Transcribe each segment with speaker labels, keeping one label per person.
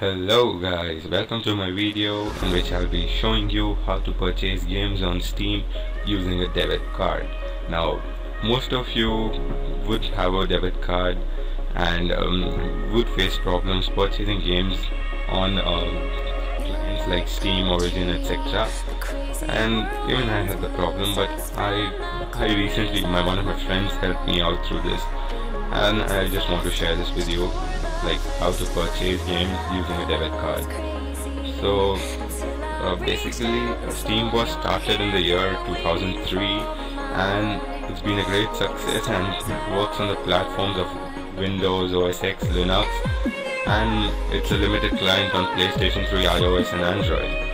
Speaker 1: Hello guys, welcome to my video in which I'll be showing you how to purchase games on Steam using a debit card. Now, most of you would have a debit card and um, would face problems purchasing games on um, clients like Steam, Origin, etc. And even I had the problem, but I, I recently, my one of my friends helped me out through this, and I just want to share this with you like how to purchase games using a debit card. So uh, basically Steam was started in the year 2003 and it's been a great success and it works on the platforms of Windows, OS X, Linux and it's a limited client on PlayStation 3, iOS and Android.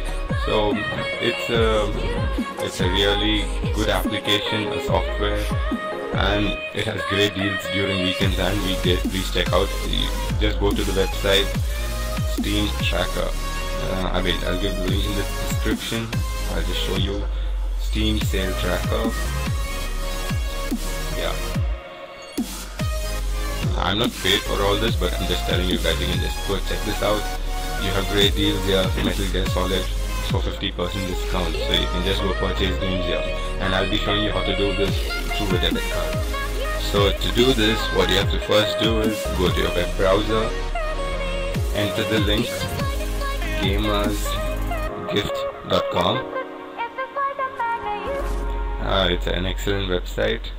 Speaker 1: So it's a, it's a really good application, a software and it has great deals during weekends and weekdays. Please check out. Just go to the website Steam Tracker. Uh, I mean, I'll give the link in the description. I'll just show you Steam Sale Tracker. Yeah. I'm not paid for all this, but I'm just telling you guys you can just go check this out. You have great deals here. Metal Gear Solid for 50% discount, so you can just go purchase games here. And I'll be showing you how to do this through a debit card. So to do this, what you have to first do is go to your web browser, enter the link gamersgift.com. Uh, it's an excellent website.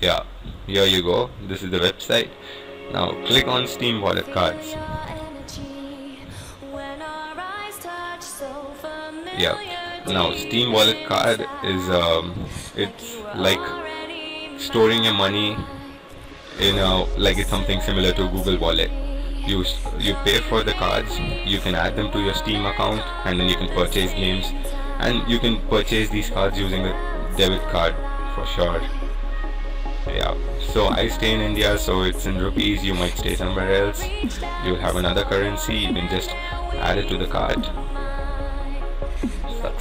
Speaker 1: Yeah, here you go. This is the website. Now click on Steam Wallet Cards. Yeah. Now Steam Wallet Card is um, it's like storing your money in a like it's something similar to Google Wallet. You you pay for the cards, you can add them to your Steam account, and then you can purchase games, and you can purchase these cards using a debit card for sure. Yeah. So I stay in India, so it's in rupees. You might stay somewhere else. You'll have another currency. You can just add it to the card.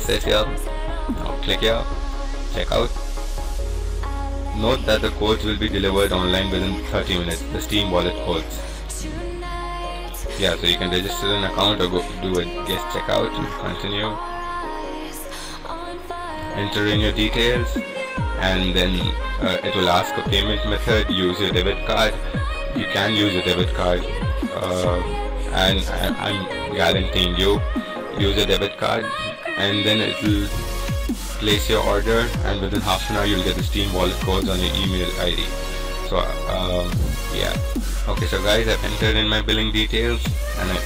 Speaker 1: Success here. Now click here. Check out. Note that the codes will be delivered online within 30 minutes, the Steam wallet codes. Yeah, so you can register an account or go do a guest checkout, and continue. Enter in your details and then uh, it will ask a payment method, use your debit card. You can use a debit card uh, and I, I'm guaranteeing you use a debit card and then it will place your order and within half an hour you'll get the Steam wallet codes on your email ID. So um, yeah. Okay, so guys, I've entered in my billing details and I,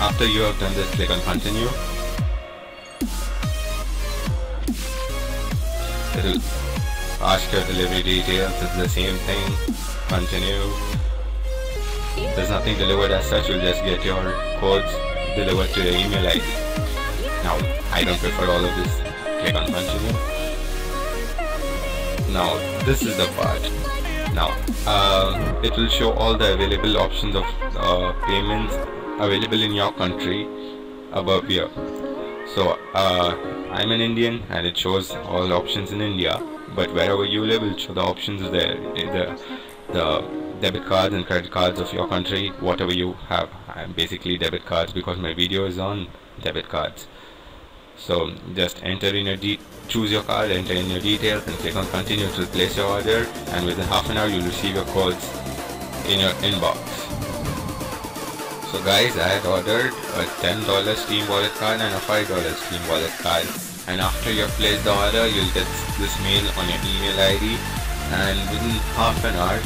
Speaker 1: after you have done this, click on continue. It'll ask your delivery details, it's the same thing. Continue. There's nothing delivered as such, you'll just get your codes delivered to your email ID. Now, I don't prefer all of this click on continue now this is the part. Now uh, it will show all the available options of uh, payments available in your country above here. So uh, I'm an Indian and it shows all the options in India but wherever you live it show the options there the, the debit cards and credit cards of your country whatever you have. I'm basically debit cards because my video is on debit cards so just enter in your choose your card, enter in your details and click on continue to place your order and within half an hour you'll receive your codes in your inbox. So guys I had ordered a $10 Steam wallet card and a $5 Steam wallet card and after you have placed the order you'll get this mail on your email ID and within half an hour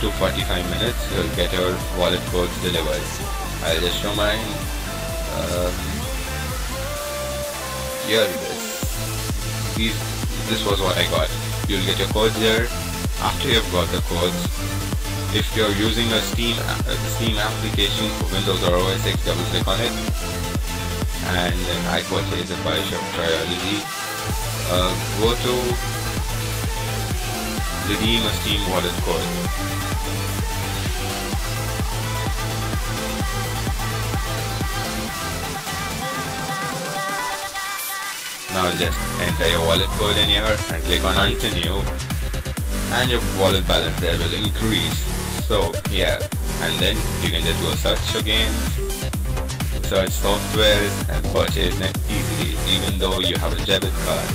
Speaker 1: to 45 minutes you'll get your wallet codes delivered. I'll just show mine. Here. These, this was what I got. You'll get your codes here. After you've got the codes, if you're using a Steam uh, Steam application for Windows or OS X, double click on it, and then I purchased it by Shop Triology. Uh, go to redeem a Steam wallet code. Now just enter your wallet code in here and click on continue and your wallet balance there will increase. So yeah, and then you can just go search again search softwares and purchase them easily even though you have a debit card.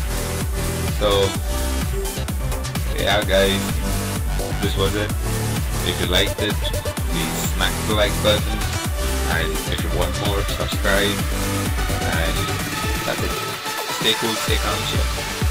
Speaker 1: So yeah guys, this was it. If you liked it, please smack the like button and if you want more, subscribe and that's it. Cool, stay calm,